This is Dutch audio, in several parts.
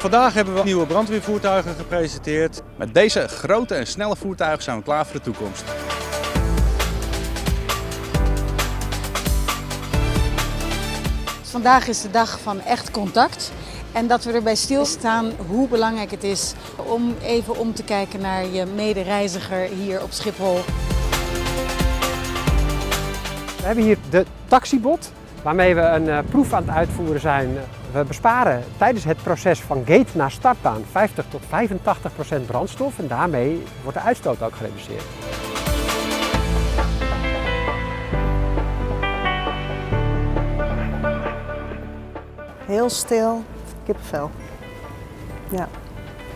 Vandaag hebben we nieuwe brandweervoertuigen gepresenteerd. Met deze grote en snelle voertuigen zijn we klaar voor de toekomst. Vandaag is de dag van echt contact. En dat we erbij stilstaan hoe belangrijk het is om even om te kijken naar je medereiziger hier op Schiphol. We hebben hier de taxibot, waarmee we een uh, proef aan het uitvoeren zijn. We besparen tijdens het proces van gate naar startbaan 50 tot 85 procent brandstof en daarmee wordt de uitstoot ook gereduceerd. Heel stil, kippenvel. Ja.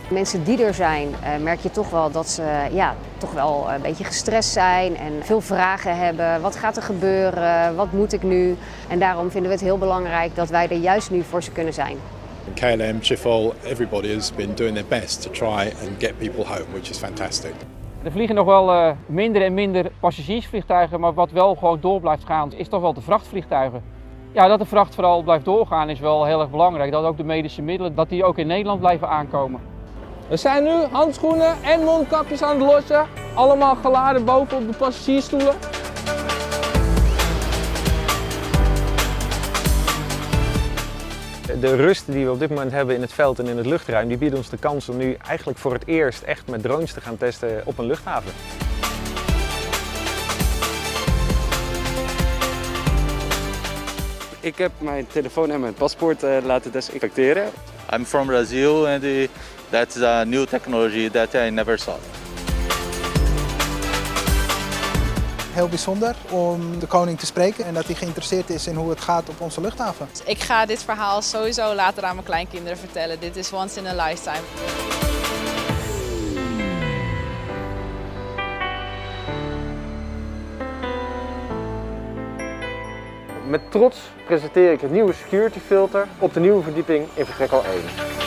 Mensen die er zijn, uh, merk je toch wel dat ze ja, toch wel een beetje gestrest zijn en veel vragen hebben. Wat gaat er gebeuren? Wat moet ik nu? En daarom vinden we het heel belangrijk dat wij er juist nu voor ze kunnen zijn. KLM, Schiphol, everybody has been doing their best to try and get people home, which is fantastic. Er vliegen nog wel uh, minder en minder passagiersvliegtuigen, maar wat wel gewoon door blijft gaan is toch wel de vrachtvliegtuigen. Ja, dat de vracht vooral blijft doorgaan is wel heel erg belangrijk. Dat ook de medische middelen, dat die ook in Nederland blijven aankomen. We zijn nu handschoenen en mondkapjes aan het lossen. Allemaal geladen boven op de passagiersstoelen. De rust die we op dit moment hebben in het veld en in het luchtruim, die biedt ons de kans om nu eigenlijk voor het eerst echt met drones te gaan testen op een luchthaven. Ik heb mijn telefoon en mijn paspoort uh, laten desinfecteren. I'm from Brazil and uh, that's a new technology that I never saw. Heel bijzonder om de koning te spreken en dat hij geïnteresseerd is in hoe het gaat op onze luchthaven. Ik ga dit verhaal sowieso later aan mijn kleinkinderen vertellen. Dit is once in a lifetime. Met trots presenteer ik het nieuwe security filter op de nieuwe verdieping in vertrekhal 1.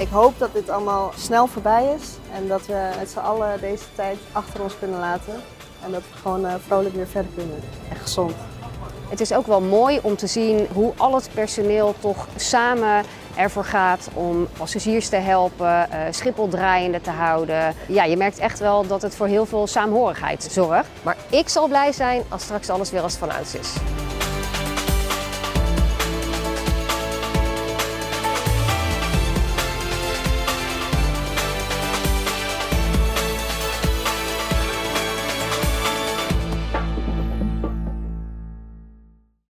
Ik hoop dat dit allemaal snel voorbij is en dat we met z'n allen deze tijd achter ons kunnen laten. En dat we gewoon uh, vrolijk weer verder kunnen en gezond. Het is ook wel mooi om te zien hoe al het personeel toch samen ervoor gaat om passagiers te helpen, uh, Schiphol draaiende te houden. Ja, je merkt echt wel dat het voor heel veel saamhorigheid zorgt. Maar ik zal blij zijn als straks alles weer als vanuit is.